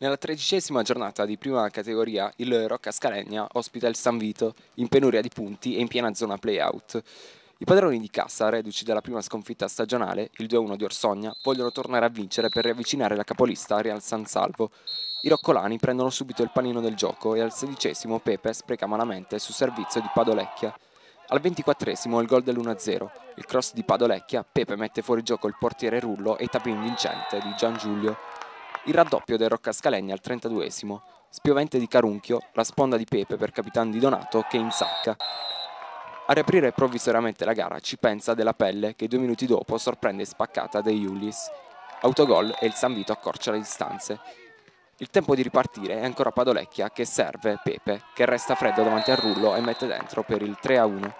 Nella tredicesima giornata di prima categoria il Rocca Scalegna ospita il San Vito in penuria di punti e in piena zona play-out. I padroni di casa, reduci dalla prima sconfitta stagionale, il 2-1 di Orsogna, vogliono tornare a vincere per riavvicinare la capolista Real San Salvo. I roccolani prendono subito il panino del gioco e al sedicesimo Pepe spreca malamente su servizio di Padolecchia. Al ventiquattresimo il gol dell'1-0. Il cross di Padolecchia, Pepe mette fuori gioco il portiere Rullo e tapin vincente di Gian Giulio. Il raddoppio del Rocca Scalegna al 32esimo. Spiovente di Carunchio, la sponda di Pepe per capitano di Donato che insacca. A riaprire provvisoriamente la gara ci pensa Della Pelle che due minuti dopo sorprende spaccata De Iulis. Autogol e il San Vito accorcia le distanze. Il tempo di ripartire è ancora Padolecchia che serve Pepe che resta freddo davanti al rullo e mette dentro per il 3-1.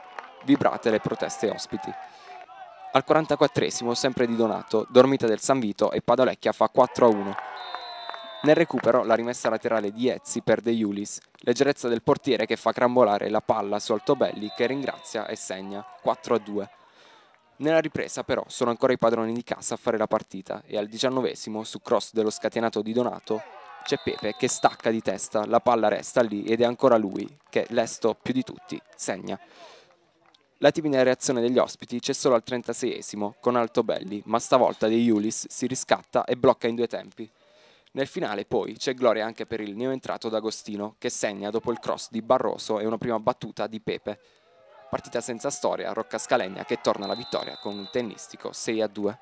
Vibrate le proteste ospiti. Al 44esimo, sempre di Donato, dormita del San Vito e Padolecchia fa 4-1. Nel recupero la rimessa laterale di Ezzi per De Iulis, leggerezza del portiere che fa crambolare la palla su Altobelli che ringrazia e segna 4-2. Nella ripresa però sono ancora i padroni di casa a fare la partita e al diciannovesimo su cross dello scatenato di Donato c'è Pepe che stacca di testa, la palla resta lì ed è ancora lui che, lesto più di tutti, segna. La timida reazione degli ospiti c'è solo al 36esimo con Altobelli, ma stavolta De Iulis si riscatta e blocca in due tempi. Nel finale poi c'è gloria anche per il neoentrato D'Agostino che segna dopo il cross di Barroso e una prima battuta di Pepe. Partita senza storia, Rocca Scalegna che torna alla vittoria con un tennistico 6 a 2.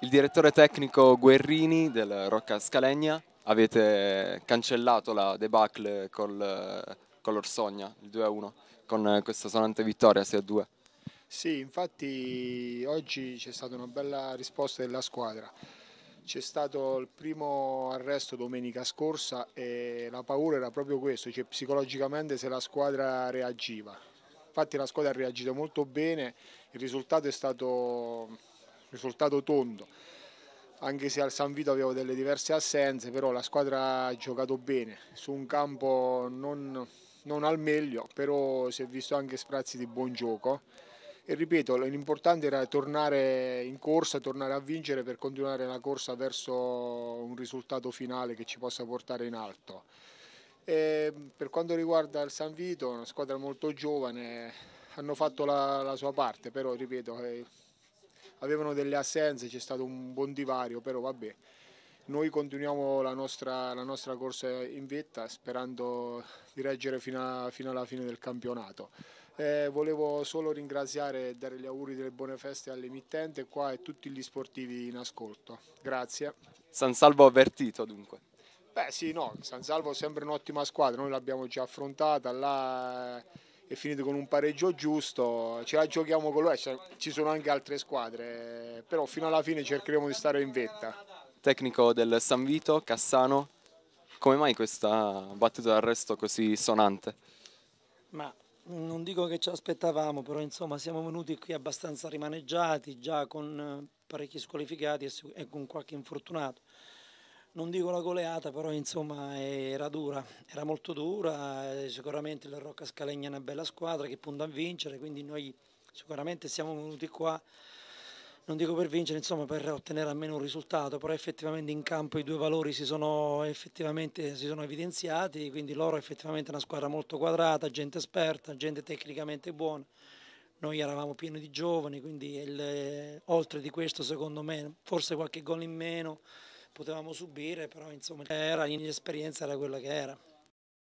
Il direttore tecnico Guerrini del Rocca Scalegna avete cancellato la debacle col, con l'Orsogna, il 2 a 1, con questa sonante vittoria 6 a 2. Sì, infatti oggi c'è stata una bella risposta della squadra. C'è stato il primo arresto domenica scorsa e la paura era proprio questo, cioè psicologicamente se la squadra reagiva. Infatti la squadra ha reagito molto bene, il risultato è stato risultato tondo, anche se al San Vito avevo delle diverse assenze, però la squadra ha giocato bene, su un campo non, non al meglio, però si è visto anche sprazzi di buon gioco e ripeto l'importante era tornare in corsa, tornare a vincere per continuare la corsa verso un risultato finale che ci possa portare in alto. E per quanto riguarda il San Vito, una squadra molto giovane, hanno fatto la, la sua parte, però ripeto, eh, avevano delle assenze, c'è stato un buon divario, però vabbè, noi continuiamo la nostra, la nostra corsa in vetta sperando di reggere fino, a, fino alla fine del campionato. Eh, volevo solo ringraziare e dare gli auguri delle buone feste all'emittente qua e tutti gli sportivi in ascolto. Grazie. San Salvo avvertito dunque. Beh sì, no, San Salvo è sempre un'ottima squadra, noi l'abbiamo già affrontata, là è finito con un pareggio giusto, ce la giochiamo con lui, ci sono anche altre squadre, però fino alla fine cercheremo di stare in vetta. Tecnico del San Vito, Cassano, come mai questa battuta d'arresto così sonante? Ma non dico che ci aspettavamo, però insomma siamo venuti qui abbastanza rimaneggiati, già con eh, parecchi squalificati e con qualche infortunato. Non dico la goleata, però insomma era dura, era molto dura, sicuramente il Rocca Scalegna è una bella squadra che punta a vincere, quindi noi sicuramente siamo venuti qua non dico per vincere, insomma per ottenere almeno un risultato, però effettivamente in campo i due valori si sono, si sono evidenziati, quindi loro effettivamente una squadra molto quadrata, gente esperta, gente tecnicamente buona. Noi eravamo pieni di giovani, quindi il, oltre di questo secondo me forse qualche gol in meno potevamo subire, però insomma era, l'inesperienza era quella che era.